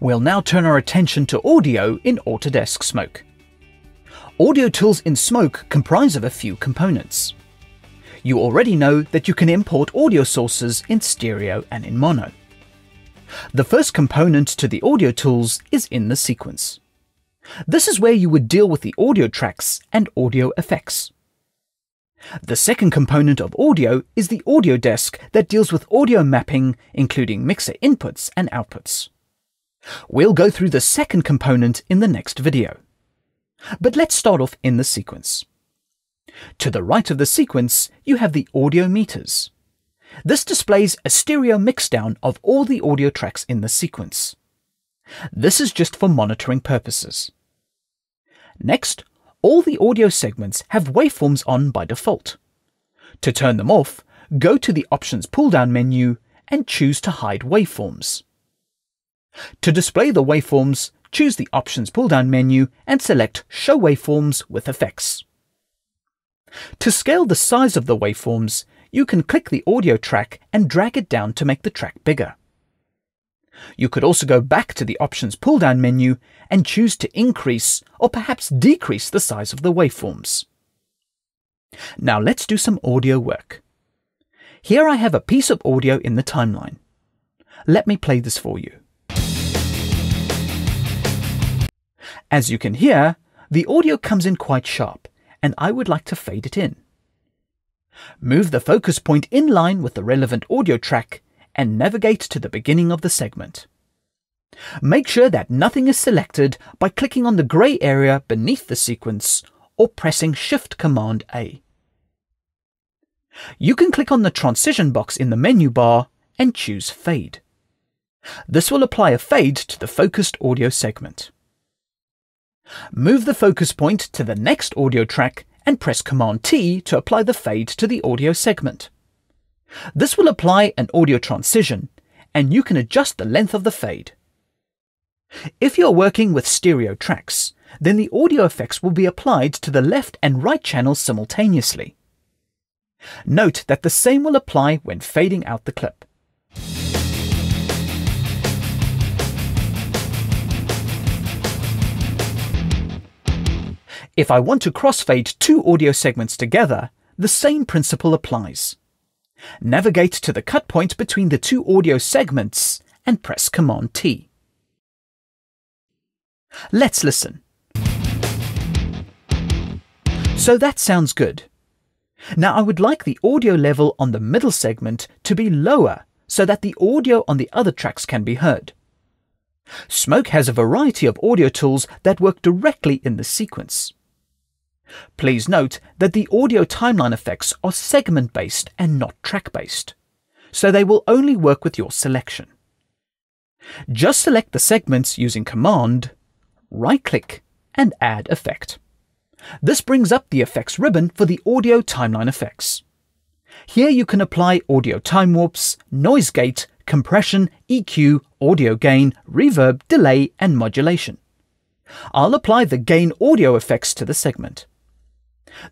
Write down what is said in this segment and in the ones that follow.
We'll now turn our attention to audio in Autodesk Smoke. Audio tools in Smoke comprise of a few components. You already know that you can import audio sources in stereo and in mono. The first component to the audio tools is in the sequence. This is where you would deal with the audio tracks and audio effects. The second component of audio is the audio desk that deals with audio mapping, including mixer inputs and outputs. We'll go through the second component in the next video. But let's start off in the sequence. To the right of the sequence, you have the audio meters. This displays a stereo mixdown of all the audio tracks in the sequence. This is just for monitoring purposes. Next, all the audio segments have waveforms on by default. To turn them off, go to the Options pull-down menu and choose to hide waveforms. To display the waveforms, choose the Options pull-down menu and select Show Waveforms with Effects. To scale the size of the waveforms, you can click the audio track and drag it down to make the track bigger. You could also go back to the Options pull-down menu and choose to increase or perhaps decrease the size of the waveforms. Now let's do some audio work. Here I have a piece of audio in the timeline. Let me play this for you. As you can hear, the audio comes in quite sharp, and I would like to fade it in. Move the focus point in line with the relevant audio track and navigate to the beginning of the segment. Make sure that nothing is selected by clicking on the grey area beneath the sequence or pressing Shift Command A. You can click on the transition box in the menu bar and choose Fade. This will apply a fade to the focused audio segment. Move the focus point to the next audio track and press Command T to apply the fade to the audio segment. This will apply an audio transition, and you can adjust the length of the fade. If you're working with stereo tracks, then the audio effects will be applied to the left and right channels simultaneously. Note that the same will apply when fading out the clip. If I want to crossfade two audio segments together, the same principle applies. Navigate to the cut point between the two audio segments and press Command T. Let's listen. So that sounds good. Now I would like the audio level on the middle segment to be lower so that the audio on the other tracks can be heard. Smoke has a variety of audio tools that work directly in the sequence. Please note that the audio timeline effects are segment-based and not track-based, so they will only work with your selection. Just select the segments using Command, right-click, and Add Effect. This brings up the effects ribbon for the audio timeline effects. Here you can apply audio time warps, noise gate, compression, EQ, audio gain, reverb, delay, and modulation. I'll apply the gain audio effects to the segment.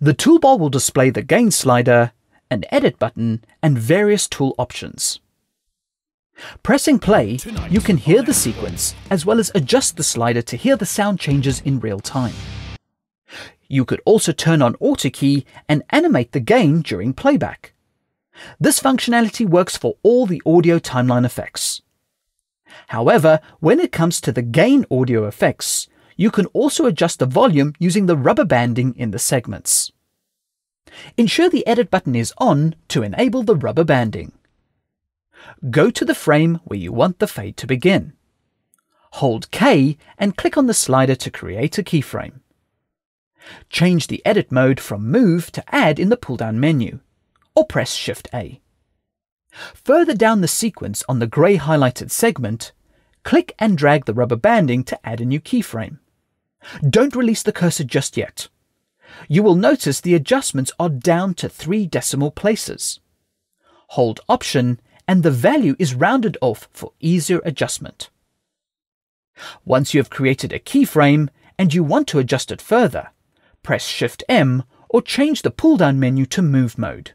The toolbar will display the gain slider, an edit button, and various tool options. Pressing play, you can hear the sequence as well as adjust the slider to hear the sound changes in real time. You could also turn on auto key and animate the gain during playback. This functionality works for all the audio timeline effects. However, when it comes to the gain audio effects, you can also adjust the volume using the rubber banding in the segments. Ensure the edit button is on to enable the rubber banding. Go to the frame where you want the fade to begin. Hold K and click on the slider to create a keyframe. Change the edit mode from Move to Add in the pull-down menu, or press Shift A. Further down the sequence on the grey highlighted segment, click and drag the rubber banding to add a new keyframe. Don't release the cursor just yet. You will notice the adjustments are down to three decimal places. Hold Option and the value is rounded off for easier adjustment. Once you have created a keyframe and you want to adjust it further, press Shift M or change the pull-down menu to Move mode.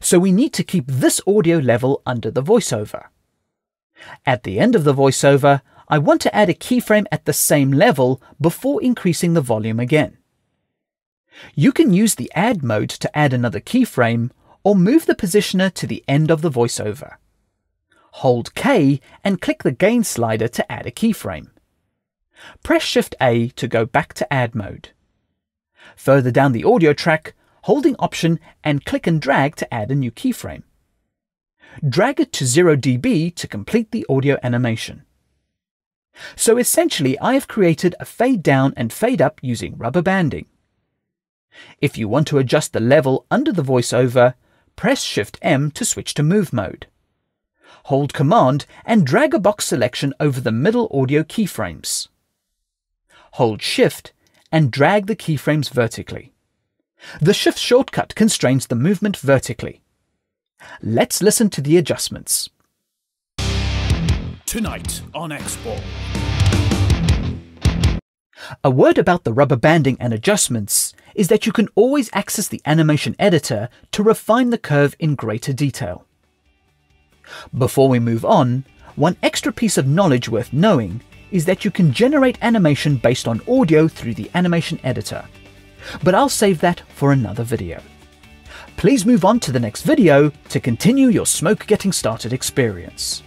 So we need to keep this audio level under the voiceover. At the end of the voiceover, I want to add a keyframe at the same level before increasing the volume again. You can use the Add mode to add another keyframe or move the positioner to the end of the voiceover. Hold K and click the gain slider to add a keyframe. Press Shift A to go back to Add mode. Further down the audio track, holding Option and click and drag to add a new keyframe. Drag it to 0 dB to complete the audio animation. So essentially, I have created a fade down and fade up using rubber banding. If you want to adjust the level under the voiceover, press Shift M to switch to Move mode. Hold Command and drag a box selection over the middle audio keyframes. Hold Shift and drag the keyframes vertically. The Shift shortcut constrains the movement vertically. Let's listen to the adjustments. Tonight on X-Ball. A word about the rubber banding and adjustments is that you can always access the animation editor to refine the curve in greater detail. Before we move on, one extra piece of knowledge worth knowing is that you can generate animation based on audio through the animation editor. But I'll save that for another video. Please move on to the next video to continue your smoke getting started experience.